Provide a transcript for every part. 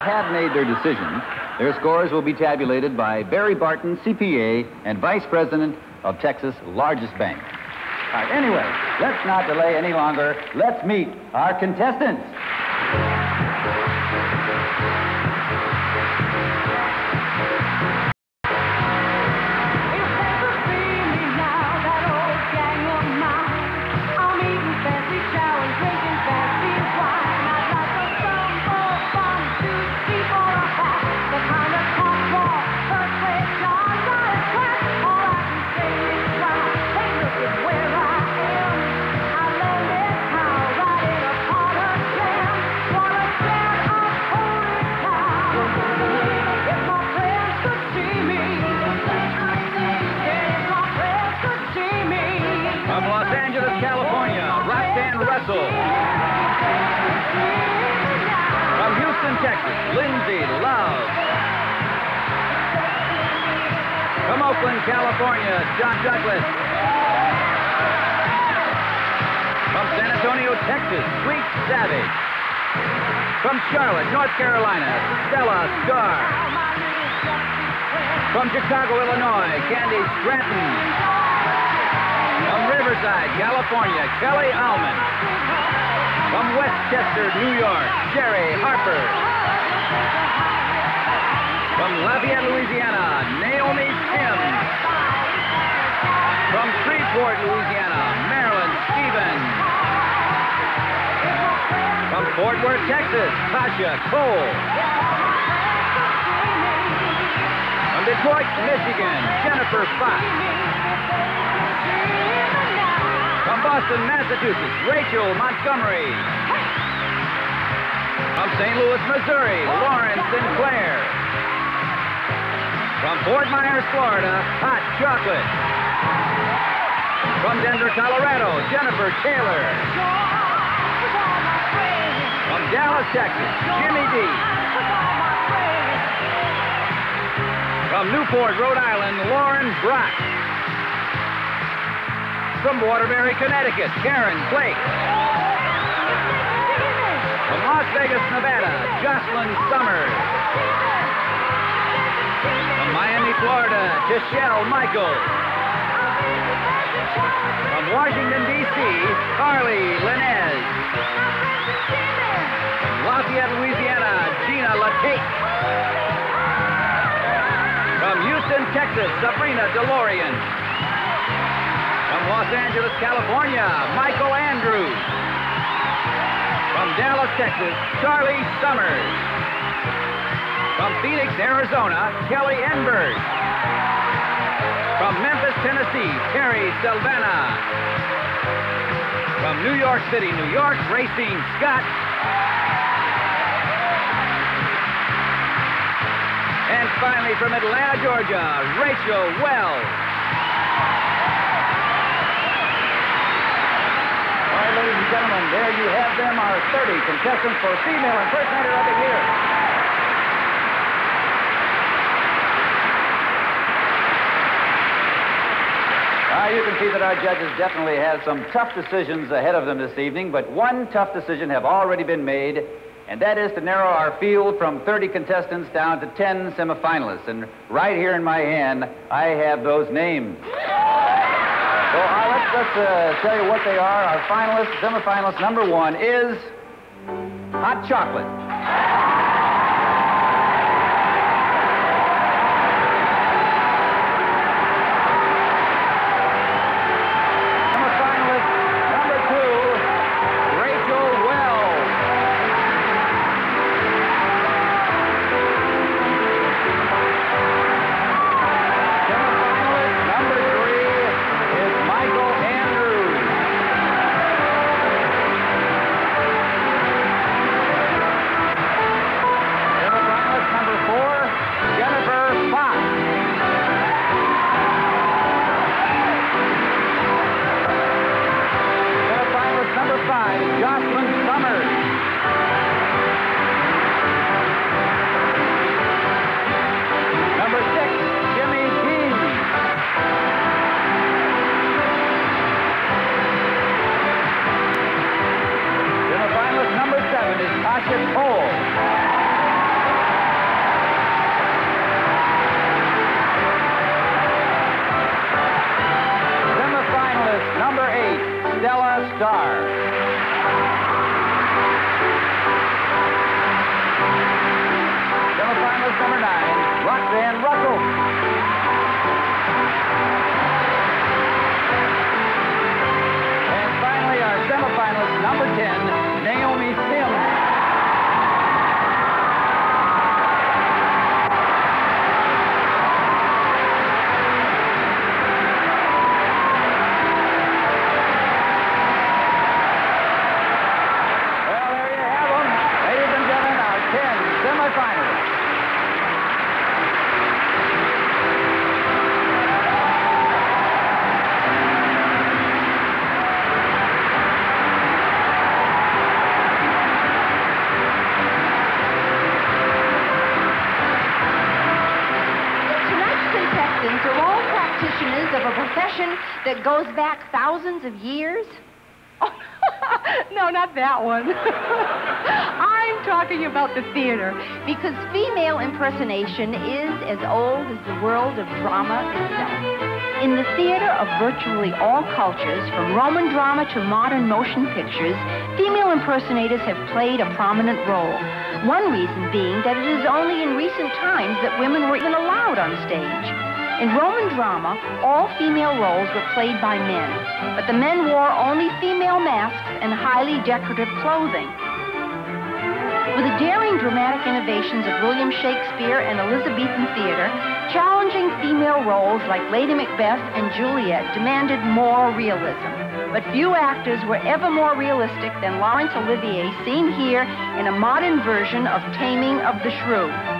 have made their decisions. Their scores will be tabulated by Barry Barton, CPA, and Vice President of Texas' largest bank. All right, anyway, let's not delay any longer. Let's meet our contestants. Oakland, California, John Douglas. From San Antonio, Texas, Sweet Savage. From Charlotte, North Carolina, Stella Starr. From Chicago, Illinois, Candy Stratton. From Riverside, California, Kelly Allman. From Westchester, New York, Jerry Harper. From Lafayette, Louisiana, Naomi From Shreveport, Louisiana, Marilyn Stevens. From Fort Worth, Texas, Tasha Cole. From Detroit, Michigan, Jennifer Fox. From Boston, Massachusetts, Rachel Montgomery. From St. Louis, Missouri, Lauren Sinclair. From Fort Myers, Florida, Hot Chocolate. From Denver, Colorado, Jennifer Taylor. From Dallas, Texas, Jimmy D. From Newport, Rhode Island, Lauren Brock. From Waterbury, Connecticut, Karen Blake. From Las Vegas, Nevada, Jocelyn Summers. Miami, Florida, Michelle Michael. From Washington, D.C., Carly Linez. From Lafayette, Louisiana, Gina LaTate. From Houston, Texas, Sabrina DeLorean. From Los Angeles, California, Michael Andrews. From Dallas, Texas, Charlie Summers. From Phoenix, Arizona, Kelly Enberg. From Memphis, Tennessee, Terry Silvana. From New York City, New York, Racine Scott. And finally, from Atlanta, Georgia, Rachel Wells. All right, ladies and gentlemen, there you have them, our 30 contestants for Female Impersonator of the Year. Ah, you can see that our judges definitely have some tough decisions ahead of them this evening, but one tough decision have already been made, and that is to narrow our field from 30 contestants down to 10 semifinalists. And right here in my hand, I have those names. So uh, let's, let's uh, tell you what they are. Our finalists, semifinalist number one is Hot Chocolate. Thousands of years. Oh, no, not that one. I'm talking about the theater because female impersonation is as old as the world of drama itself. In the theater of virtually all cultures, from Roman drama to modern motion pictures, female impersonators have played a prominent role. One reason being that it is only in recent times that women were even allowed on stage. In Roman drama, all female roles were played by men, but the men wore only female masks and highly decorative clothing. With the daring dramatic innovations of William Shakespeare and Elizabethan theater, challenging female roles like Lady Macbeth and Juliet demanded more realism. But few actors were ever more realistic than Laurence Olivier, seen here in a modern version of Taming of the Shrew.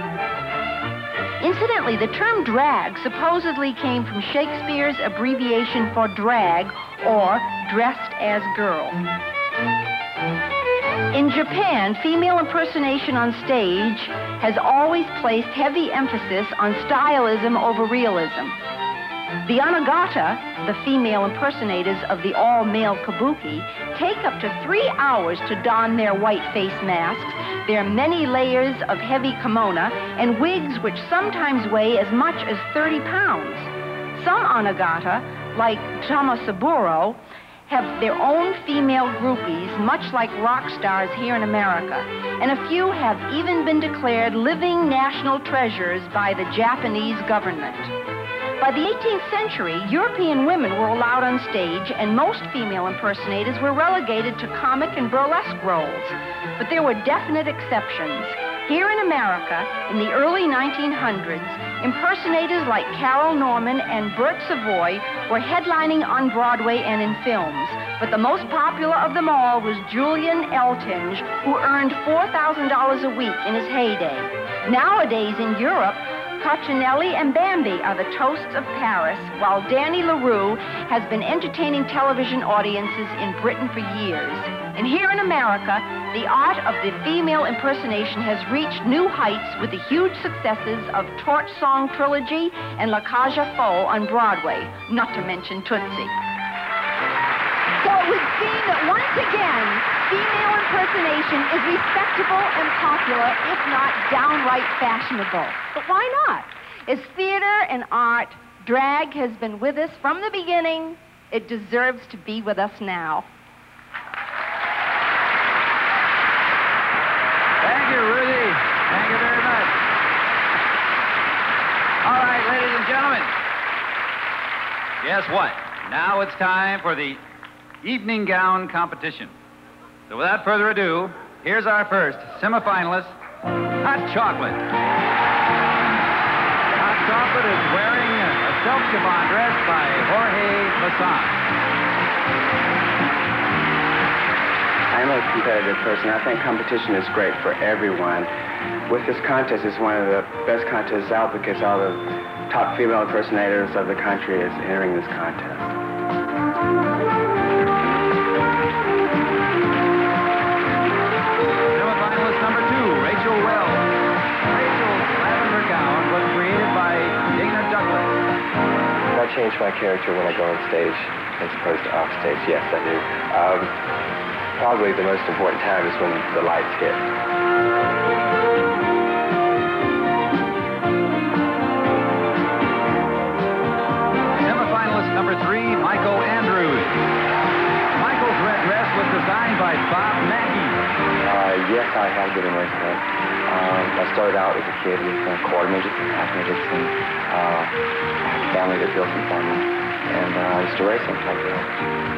Incidentally, the term drag supposedly came from Shakespeare's abbreviation for drag, or dressed as girl. In Japan, female impersonation on stage has always placed heavy emphasis on stylism over realism. The Onnagata, the female impersonators of the all-male kabuki, take up to three hours to don their white face masks, their many layers of heavy kimono, and wigs which sometimes weigh as much as 30 pounds. Some Onnagata, like Tamasaburo, have their own female groupies, much like rock stars here in America. And a few have even been declared living national treasures by the Japanese government. By the 18th century, European women were allowed on stage, and most female impersonators were relegated to comic and burlesque roles. But there were definite exceptions. Here in America, in the early 1900s, impersonators like Karyl Norman and Bert Savoy were headlining on Broadway and in films. But the most popular of them all was Julian Eltinge, who earned $4,000 a week in his heyday. Nowadays in Europe, Coccinelle and Bambi are the toasts of Paris, while Danny La Rue has been entertaining television audiences in Britain for years. And here in America, the art of the female impersonation has reached new heights with the huge successes of Torch Song Trilogy and La Cage aux Folles on Broadway, not to mention Tootsie. Would seem that once again, female impersonation is respectable and popular, if not downright fashionable. But why not? As theater and art, drag has been with us from the beginning. It deserves to be with us now. Thank you, Ruthie. Thank you very much. All right, ladies and gentlemen. Guess what? Now it's time for the evening gown competition. So without further ado, here's our first semifinalist, Hot Chocolate. Hot Chocolate is wearing a silk chiffon dress by Jorge Bassan. I'm a competitive person. I think competition is great for everyone. With this contest, it's one of the best contests out because all the top female impersonators of the country is entering this contest. Change my character when I go on stage as opposed to off stage. Yes, I do. Um, probably the most important time is when the lights hit. Semifinalist number three, Michael Andrews. Michael's red dress was designed by Bob Mackie. Uh, yes, I have been in my Um, my started out as a kid with uh, quarter midgets and half midgets and uh, family that built them for me. And uh, I used to race them like that.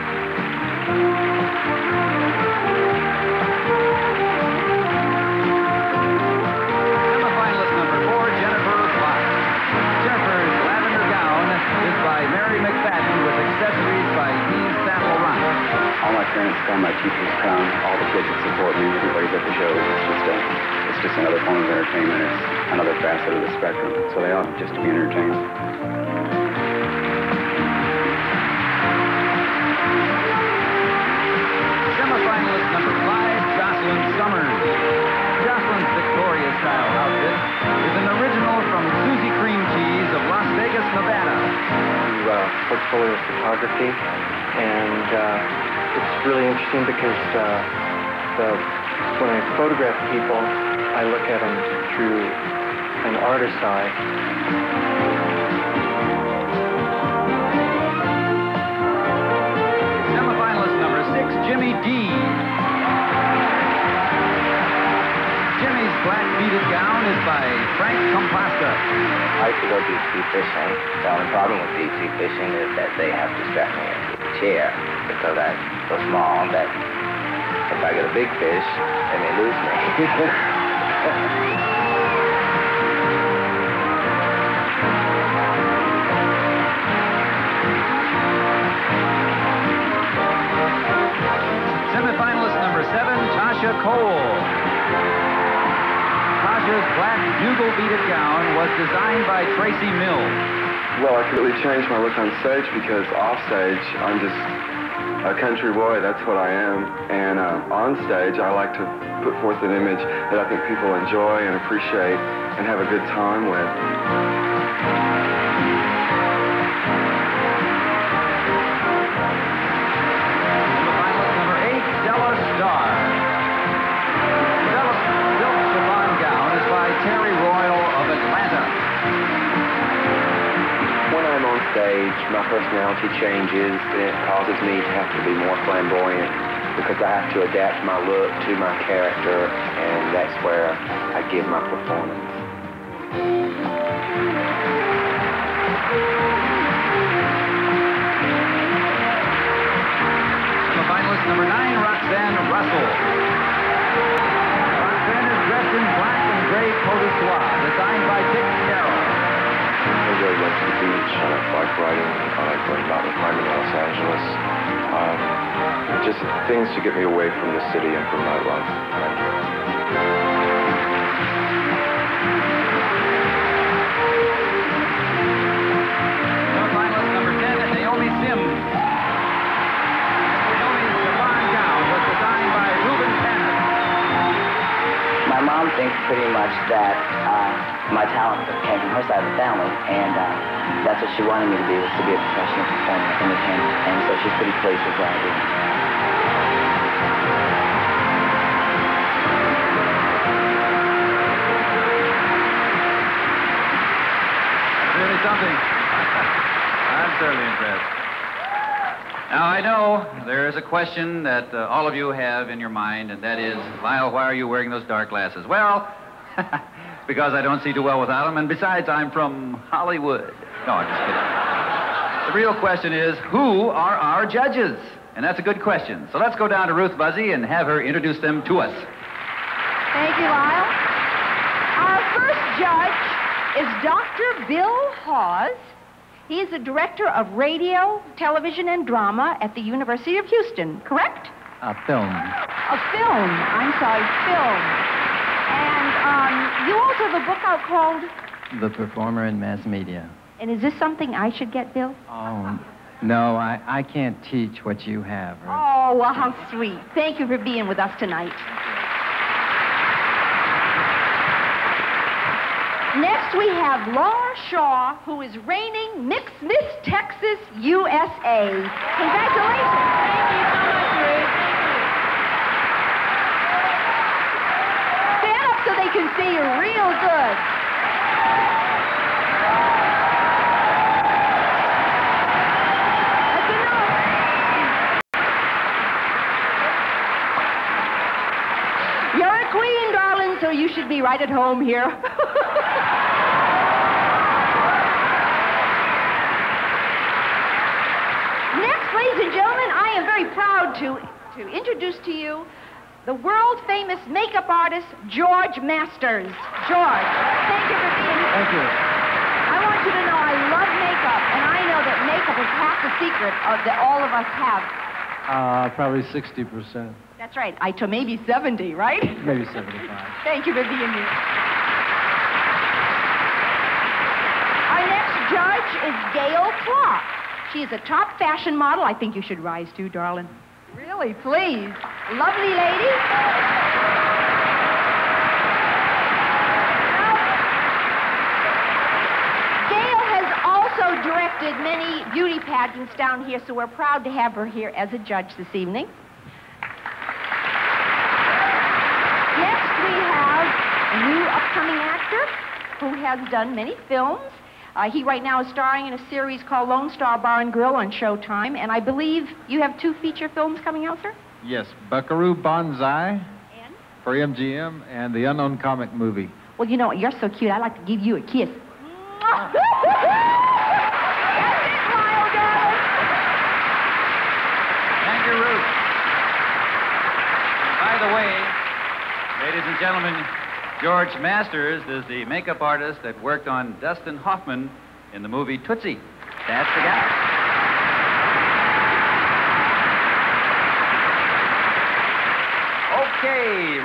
Portfolio photography and uh, it's really interesting because uh, the, when I photograph people, I look at them through an artist's eye. Semifinalist number six, Jimmy D. Black beaded gown is by Frank Compasta. I like to go deep sea fishing. The only problem with deep sea fishing is that they have to strap me into a chair because I'm so small that if I get a big fish, they may lose me. Semifinalist number seven, Tasha Cole. Tasha's black bugle beaded gown was designed by Tracy Mills. Well, I completely really change my look on stage because off stage, I'm just a country boy, that's what I am. And uh, on stage, I like to put forth an image that I think people enjoy and appreciate and have a good time with. My personality changes. It causes me to have to be more flamboyant because I have to adapt my look to my character, and that's where I give my performance. Finalist number nine, Roxanne Russell. Roxanne is dressed in black and gray de soie, designed by Dick Carroll. I really love the beach. I like bike riding. I like going mountain climbing in Los Angeles. Um, just things to get me away from the city and from nightlife. number 10, Naomi Simms. Naomi's chiffon gown was designed by Ruben Tanner. My mom thinks pretty much that uh, my talent came from her side of the family, and uh, that's what she wanted me to be, was to be a professional performer, entertainer, and so she's pretty pleased with what I do. Really something. I'm certainly impressed. Now, I know there is a question that uh, all of you have in your mind, and that is, Lyle, why are you wearing those dark glasses? Well, because I don't see too well without them, and besides, I'm from Hollywood. No, I'm just kidding. The real question is, who are our judges? And that's a good question. So let's go down to Ruth Buzzi and have her introduce them to us. Thank you, Lyle. Our first judge is Dr. Bill Hawes. He is the director of radio, television, and drama at the University of Houston, correct? A film. A film. I'm sorry, film. Um, you also have a book out called The Performer in Mass Media. And is this something I should get, Bill? Oh, no, I, I can't teach what you have. Oh, well, how sweet. Thank you for being with us tonight. Next, we have Laura Shaw, who is reigning Mix Miss Texas USA. Congratulations. Thank you so much, Ruth. so they can see real good. You're a queen, darling, so you should be right at home here. Next, ladies and gentlemen, I am very proud to, to introduce to you the world famous makeup artist, George Masters. George, thank you for being here. Thank you. I want you to know I love makeup, and I know that makeup is half the secret of that all of us have. Uh, probably 60%, That's right. I to maybe 70, right? maybe 75. Thank you for being here. Our next judge is Gail Clark. She is a top fashion model. I think you should rise too, darling. Really, please. Lovely lady. Gail has also directed many beauty pageants down here, so we're proud to have her here as a judge this evening. Next, we have a new upcoming actor who has done many films. Uh, he right now is starring in a series called Lone Star Bar and Grill on Showtime, and I believe you have two feature films coming out, sir? Yes, Buckaroo Banzai And? for MGM and the Unknown Comic Movie. Well, you know, you're so cute. I'd like to give you a kiss. That's it, darling. Thank you, Ruth. By the way, ladies and gentlemen, George Masters is the makeup artist that worked on Dustin Hoffman in the movie Tootsie. That's the guy.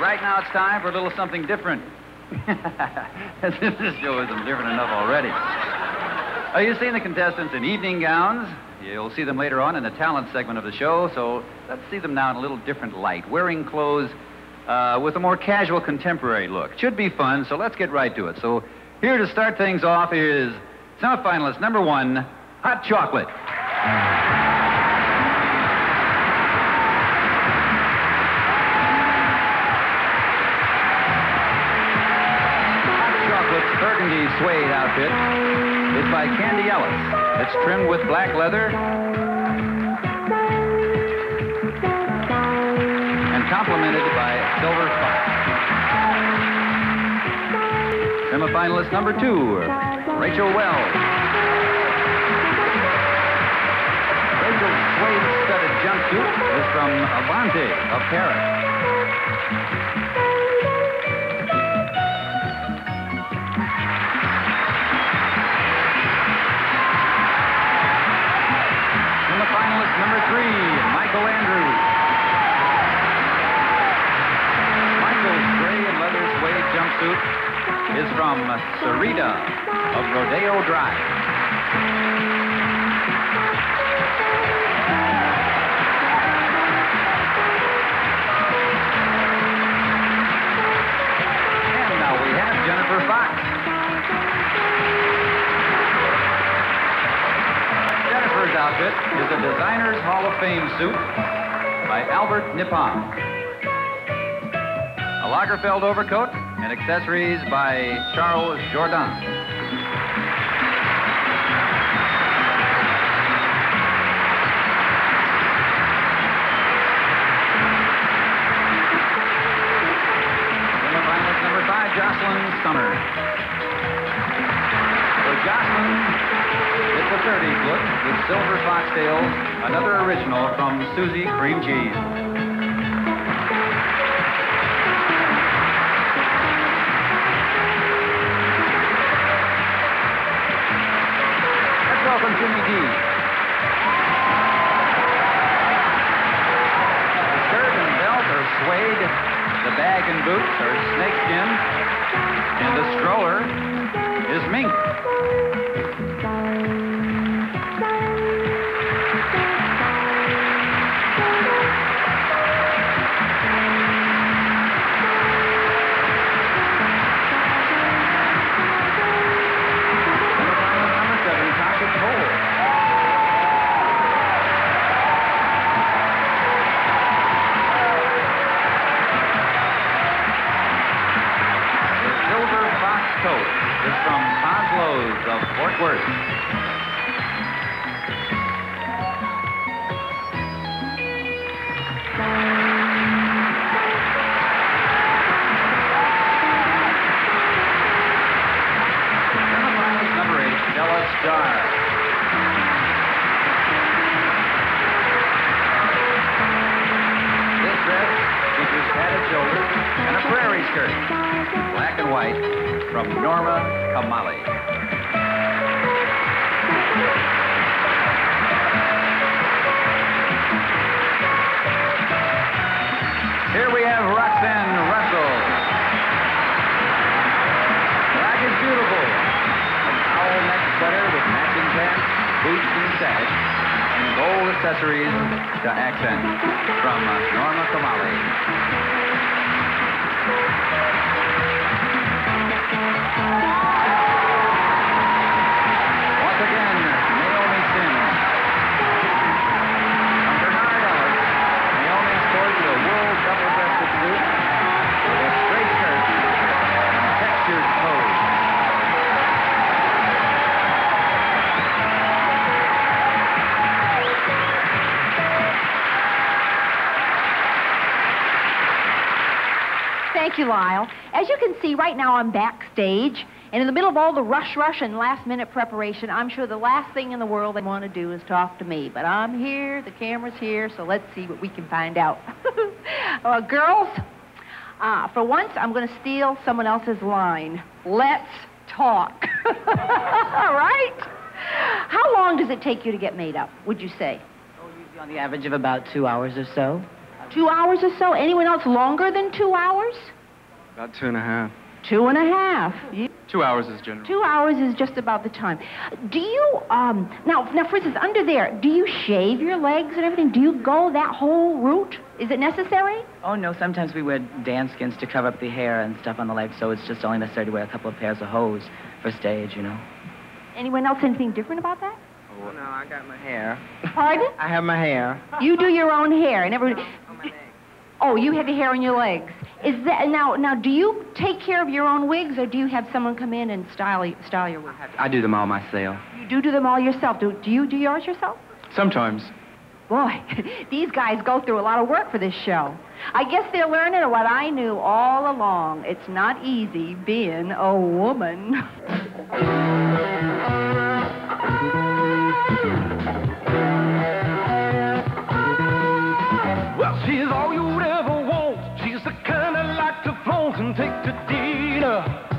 Right now it's time for a little something different. This show isn't different enough already. Oh, you've seen the contestants in evening gowns. You'll see them later on in the talent segment of the show, so let's see them now in a little different light, wearing clothes uh, with a more casual contemporary look. Should be fun, so let's get right to it. So here to start things off is semifinalist number one, Hot Chocolate. Trimmed with black leather and complemented by silver fox. Semifinalist number two, Rachel Wells. Rachel's suede studded jumpsuit is from Avante of Paris. Is from Sarita of Rodeo Drive. And now we have Jennifer Fox. Jennifer's outfit is a Designer's Hall of Fame suit by Albert Nipon. A Lagerfeld overcoat and accessories by Charles Jourdan. Jocelyn Summer. For Jocelyn, it's a 30 foot with silver foxtails, another original from Susie Cream Cheese. Accessories to accent. From uh, Norma Kamali. Thank you, Lyle. As you can see, right now I'm backstage, and in the middle of all the rush, rush, and last minute preparation, I'm sure the last thing in the world they want to do is talk to me. But I'm here, the camera's here, so let's see what we can find out. uh, girls, uh, for once, I'm going to steal someone else's line. Let's talk. all right? How long does it take you to get made up, would you say? Oh, Usually on the average of about two hours or so. Two hours or so? Anyone else longer than two hours? About two and a half. Two and a half. Two hours is general. Two hours is just about the time. Do you, um, now, now, for instance, under there, do you shave your legs and everything? Do you go that whole route? Is it necessary? Oh, no, sometimes we wear Danskins to cover up the hair and stuff on the legs, so it's just only necessary to wear a couple of pairs of hose for stage, you know. Anyone else anything different about that? Oh, no, I got my hair. Pardon? I have my hair. You do your own hair and everybody. Oh, you have your hair on your legs. Is that now? Now, do you take care of your own wigs, or do you have someone come in and style style your wigs? I do them all myself. You do do them all yourself. Do, do you do yours yourself? Sometimes. Boy, these guys go through a lot of work for this show. I guess they're learning what I knew all along. It's not easy being a woman. and take to dinner.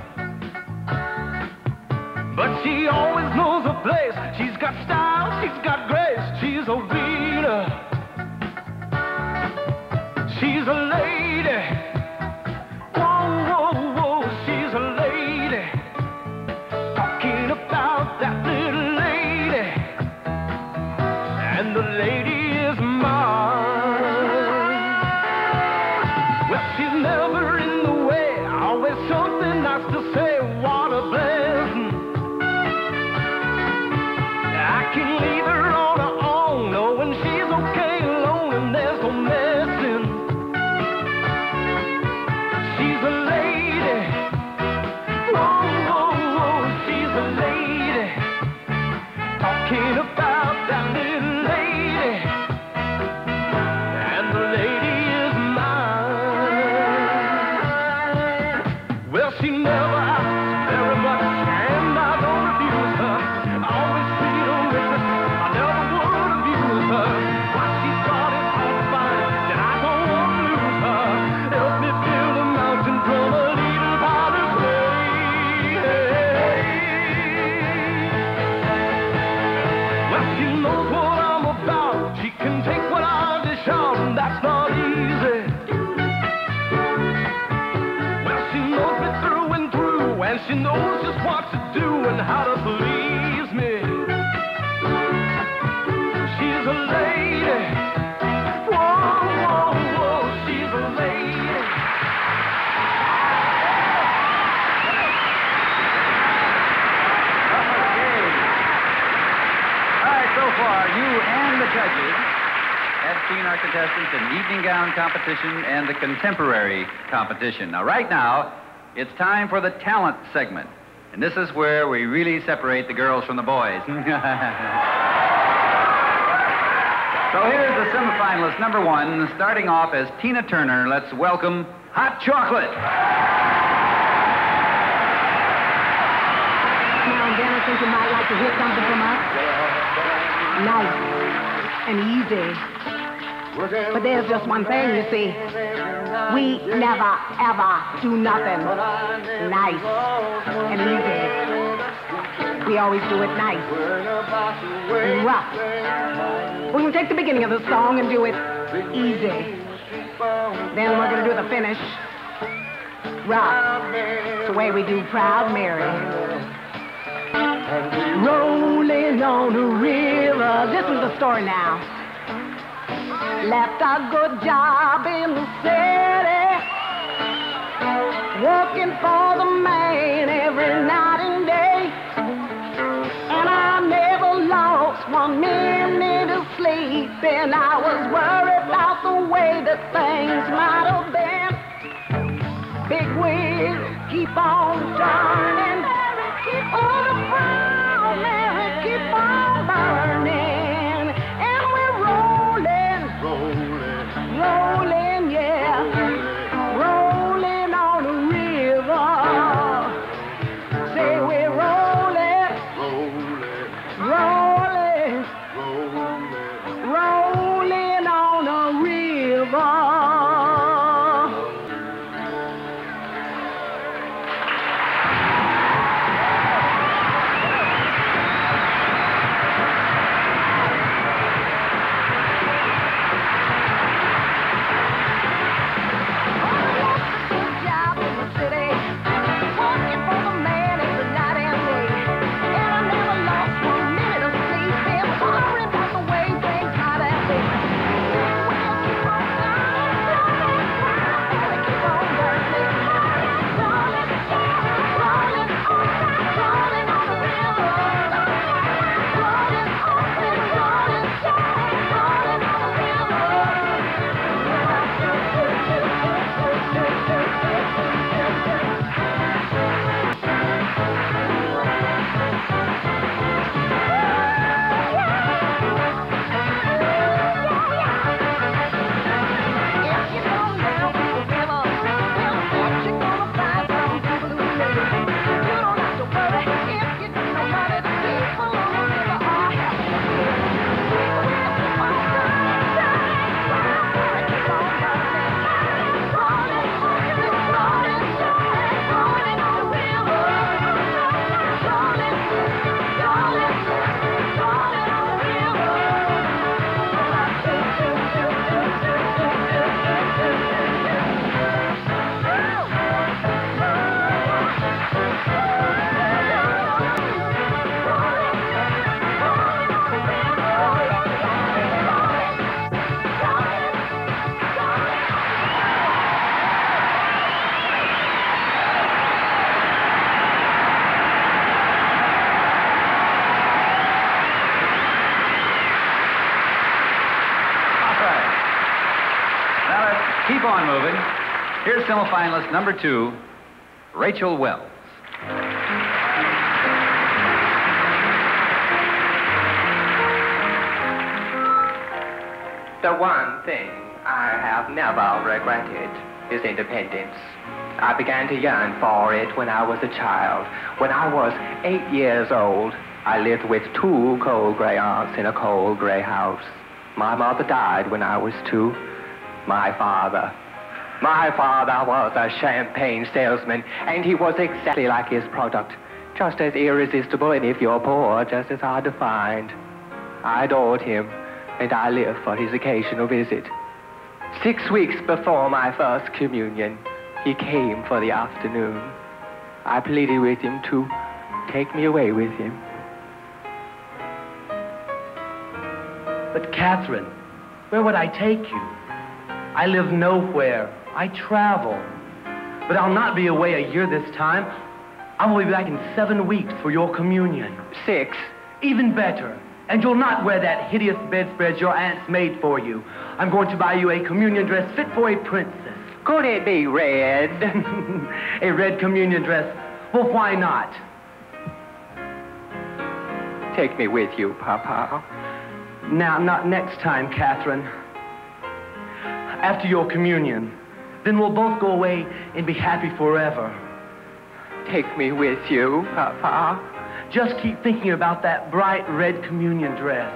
Very much, judges have seen our contestants in evening gown competition and the contemporary competition. Now, right now, it's time for the talent segment. And this is where we really separate the girls from the boys. so here's the semifinalist number one, starting off as Tina Turner. Let's welcome Hot Chocolate. Now, Dennis, think you might like to hear something from us? Nice and easy. But there's just one thing, you see. We never, ever do nothing nice and easy. We always do it nice and rough. We're going to take the beginning of the song and do it easy. Then we're going to do the finish rough. It's the way we do Proud Mary. Rolling on the river. This is the story now. Left a good job in the city. Working for the man every night and day. And I never lost one minute of sleep. And I was worried about the way that things might have been. Big wheels keep on turning. Oh, the brown Semifinalist number two, Rachel Wells. The one thing I have never regretted is independence. I began to yearn for it when I was a child. When I was eight years old, I lived with two cold gray aunts in a cold gray house. My mother died when I was two. My father. My father was a champagne salesman, and he was exactly like his product. Just as irresistible, and if you're poor, just as hard to find. I adored him, and I lived for his occasional visit. Six weeks before my first communion, he came for the afternoon. I pleaded with him to take me away with him. But, Catherine, where would I take you? I live nowhere. I travel. But I'll not be away a year this time. I will be back in seven weeks for your communion. Six. Even better. And you'll not wear that hideous bedspread your aunt's made for you. I'm going to buy you a communion dress fit for a princess. Could it be red? a red communion dress. Well, why not? Take me with you, Papa. Now, not next time, Catherine. After your communion. Then we'll both go away and be happy forever. Take me with you, Papa. just keep thinking about that bright red communion dress.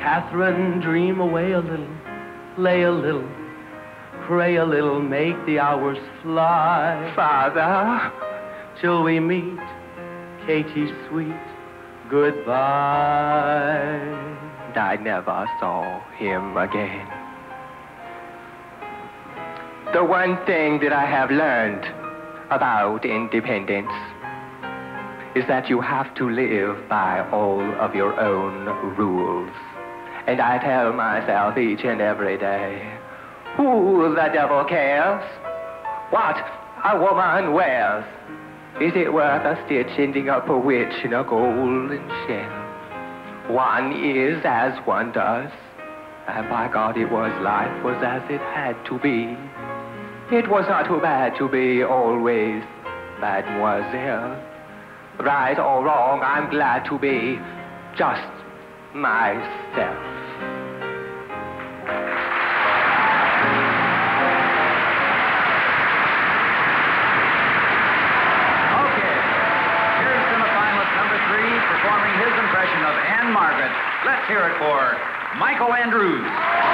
Catherine, dream away a little, lay a little, pray a little, make the hours fly. Father, till we meet, Katie sweet, goodbye. And I never saw him again. The one thing that I have learned about independence is that you have to live by all of your own rules. And I tell myself each and every day, who the devil cares what a woman wears? Is it worth a stitch ending up a witch in a golden shell? One is as one does, and by God it was life was as it had to be. It was not too bad to be always mademoiselle. Right or wrong, I'm glad to be just myself. Okay. Here's semifinalist number three performing his impression of Ann-Margret. Let's hear it for Michael Andrews.